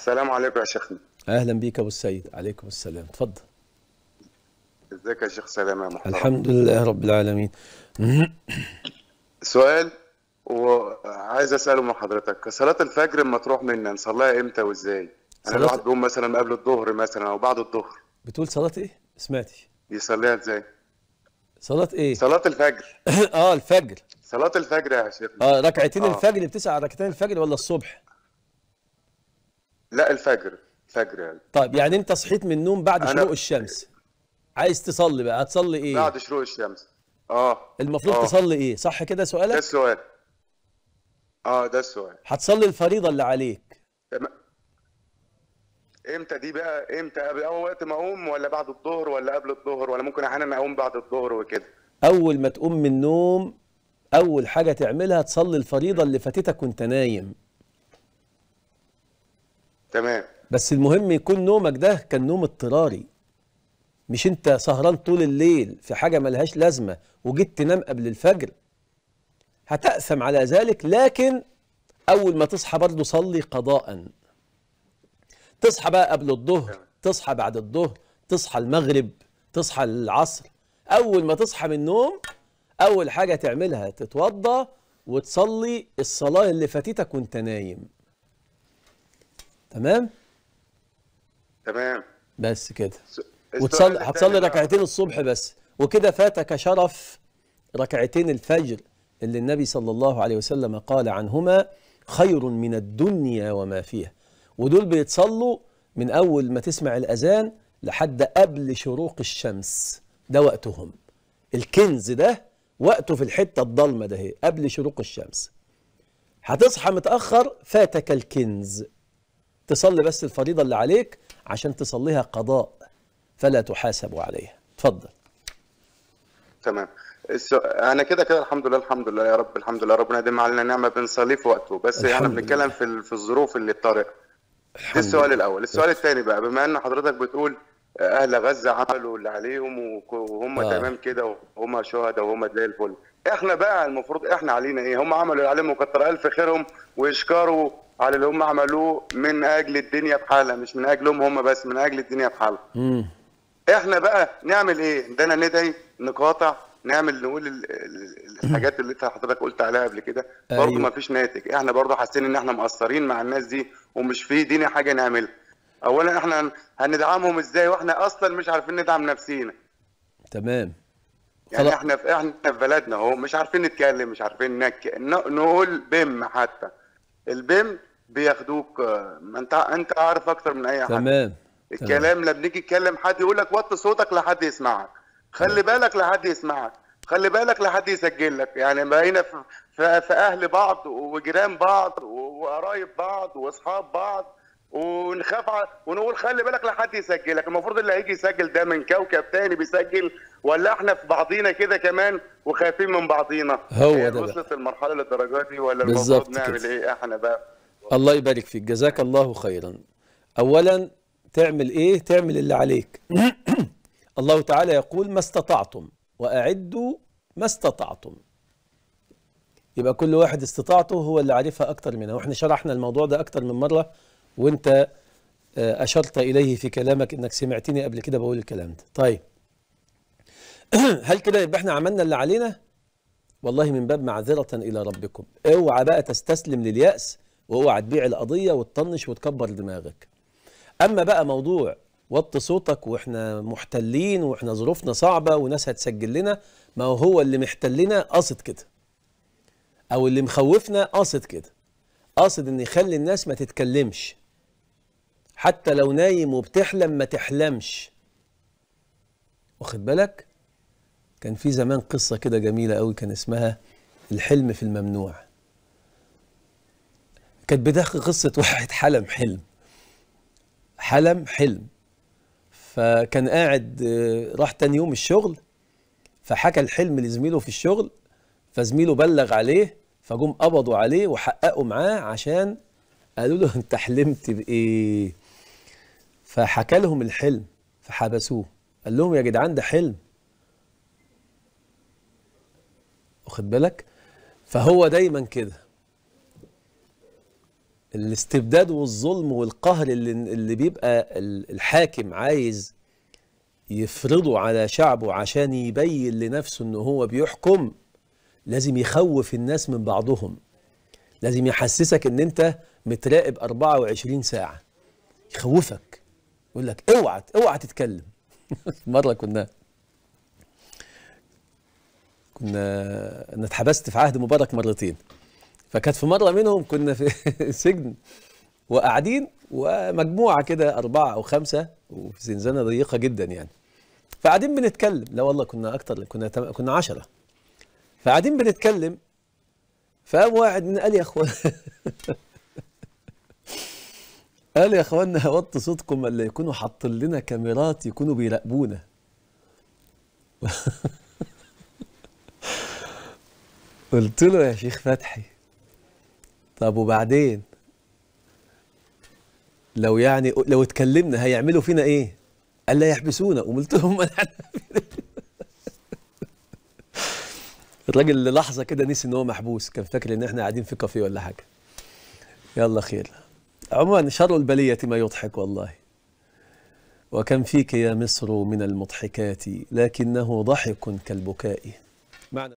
السلام عليكم يا شيخنا. أهلا بيك أبو السيد. عليكم السلام. اتفضل إزيك يا شيخ سلام يا محترم؟ الحمد لله رب العالمين. سؤال وعايز أسأله من حضرتك. صلاة الفجر لما تروح منا نصليها إمتى وإزاي؟ أنا صلاة- الواحد بيقوم مثلا قبل الظهر مثلا أو بعد الظهر. بتقول صلاة إيه؟ سمعتي. يصليها إزاي؟ صلاة إيه؟ صلاة الفجر. آه الفجر. صلاة الفجر يا شيخنا. آه ركعتين آه. الفجر بتسعى على ركعتين الفجر ولا الصبح؟ لا الفجر الفجر يعني. طيب يعني انت صحيت من النوم بعد أنا- شروق الشمس. عايز تصلي بقى هتصلي إيه؟ بعد شروق الشمس. آه. المفروض آه. تصلي إيه؟ صح كده ده سؤالك السؤال. آه ده السؤال. هتصلي الفريضة اللي عليك. تمام إمتى دي بقى؟ إمتى؟ قبل أول وقت ما أقوم ولا بعد الظهر ولا قبل الظهر؟ ولا ممكن أحيانا أقوم بعد الظهر وكده. أول ما تقوم من النوم أول حاجة تعملها تصلي الفريضة اللي فاتتك وأنت نايم. تمام. بس المهم يكون نومك ده كان نوم اضطراري. مش انت سهران طول الليل في حاجة ملهاش لازمة وجيت تنام قبل الفجر. هتأثم على ذلك لكن أول ما تصحى برضه صلي قضاء. تصحى بقى قبل الظهر تصحى بعد الظهر تصحى المغرب تصحى العصر. أول ما تصحى من النوم أول حاجة تعملها تتوضى وتصلي الصلاة اللي فاتتك وانت نايم. تمام؟ تمام. بس كده. وتصلي هتصلي. ركعتين الصبح بس. وكده فاتك شرف ركعتين الفجر اللي النبي صلى الله عليه وسلم قال عنهما خير من الدنيا وما فيها. ودول بيتصلوا من أول ما تسمع الأذان لحد قبل شروق الشمس. ده وقتهم. الكنز ده وقته في الحتة الضلمة ده هي قبل شروق الشمس. هتصحى متأخر فاتك الكنز. تصلي بس الفريضة اللي عليك عشان تصليها قضاء فلا تحاسب عليها. اتفضل تمام. أنا كده كده الحمد لله الحمد لله يا رب الحمد لله ربنا يديم علينا نعمة بنصليه في وقته. بس إحنا الحمد بنتكلم في في الظروف اللي طارئة. ده السؤال. الأول. السؤال الثاني بقى. بما إن حضرتك بتقول أهل غزة عملوا اللي عليهم وهم آه. تمام كده وهم شهداء وهم زي الفل. إحنا بقى المفروض إحنا علينا إيه؟ هم عملوا اللي عليهم وكتر ألف خيرهم ويشكروا على اللي هم عملوه من أجل الدنيا بحالها مش من أجلهم هم بس من أجل الدنيا بحالها مم. إحنا بقى نعمل إيه؟ ده أنا ندعي نقاطع نعمل نقول ال- ال- الحاجات اللي أنت حضرتك قلت عليها قبل كده. برضه أيوة. ما فيش ناتج. إحنا برضه حاسين إن إحنا مقصرين مع الناس دي ومش في ايدينا حاجة نعملها. اولا إحنا هن- هندعمهم إزاي؟ وإحنا أصلا مش عارفين ندعم نفسينا. تمام. يعني خلاص. إحنا في إحنا في بلدنا أهو مش عارفين نتكلم مش عارفين نك... نقول بم حتى. البم بياخدوك آه، ما انت انت عارف أكتر من اي حد. تمام. الكلام لما بنيجي نتكلم حد يقول لك وطي صوتك لحد يسمعك. خلي بالك لحد يسمعك. خلي بالك لحد يسجل لك. يعني بقينا في, في, في أهل بعض وجيران بعض وقرايب بعض واصحاب بعض. ونخاف ع- ونقول خلي بالك لحد يسجلك. المفروض اللي هيجي يسجل ده من كوكب تاني بيسجل ولا إحنا في بعضينا كده كمان وخايفين من بعضينا؟ هو ده. وصلت المرحله للدرجة دي ولا المفروض نعمل. إيه إحنا بقى؟ الله يبارك فيك. جزاك الله خيرا. اولا تعمل إيه؟ تعمل اللي عليك. الله تعالى يقول ما استطعتم وأعدوا ما استطعتم. يبقى كل واحد استطاعته هو اللي عارفها أكتر منها. وإحنا شرحنا الموضوع ده أكتر من مرة وإنت آه، أشرت إليه في كلامك إنك سمعتني قبل كده بقول الكلام ده. طيب. هل كده يبقى إحنا عملنا اللي علينا؟ والله من باب معذرة إلى ربكم. اوعى بقى تستسلم لليأس وأوعى تبيع القضية وتطنش وتكبر دماغك. أما بقى موضوع وطي صوتك وإحنا محتلين وإحنا ظروفنا صعبة وناس هتسجل لنا ما هو اللي محتلنا قاصد كده. أو اللي مخوفنا قاصد كده. قاصد إن يخلي الناس ما تتكلمش. حتى لو نايم وبتحلم ما تحلمش. واخد بالك؟ كان في زمان قصة كده جميلة قوي كان اسمها الحلم في الممنوع. كانت بتحكي قصة واحد حلم حلم. حلم حلم. فكان قاعد آه، راح تاني يوم الشغل فحكى الحلم لزميله في الشغل فزميله بلغ عليه فجم قبضوا عليه وحققوا معاه عشان قالوا له أنت حلمت بإيه؟ فحكى لهم الحلم فحبسوه. قال لهم يا جدعان ده حلم. واخد بالك؟ فهو دايما كده. الاستبداد والظلم والقهر اللي, اللي بيبقى ال- الحاكم عايز يفرضه على شعبه عشان يبين لنفسه إن هو بيحكم لازم يخوف الناس من بعضهم. لازم يحسسك إن أنت متراقب 24 ساعة. يخوفك. يقول لك اوعى اوعى تتكلم. مرة كنا كنا أنا اتحبست في عهد مبارك مرتين. فكانت في مرة منهم كنا في سجن وقاعدين ومجموعة كده أربعة أو خمسة وفي زنزانة ضيقة جدا يعني. فقاعدين بنتكلم. لا والله كنا أكتر كنا تم... كنا عشرة. فقاعدين بنتكلم فقام واحد من قال يا أخوان قال يا اخوانا وطوا صوتكم ألا يكونوا حاطين لنا كاميرات يكونوا بيراقبونا. قلت له يا شيخ فتحي طب وبعدين؟ لو يعني لو اتكلمنا هيعملوا فينا إيه؟ قال لا يحبسونا؟ قلت لهم الراجل اللي لحظة كده نسي إن هو محبوس كان فاكر إن إحنا قاعدين في كافيه ولا حاجة. يلا خير. عموما شر البلية ما يضحك والله. وكم فيك يا مصر من المضحكات؟ لكنه ضحك كالبكاء. معنى